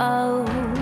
out.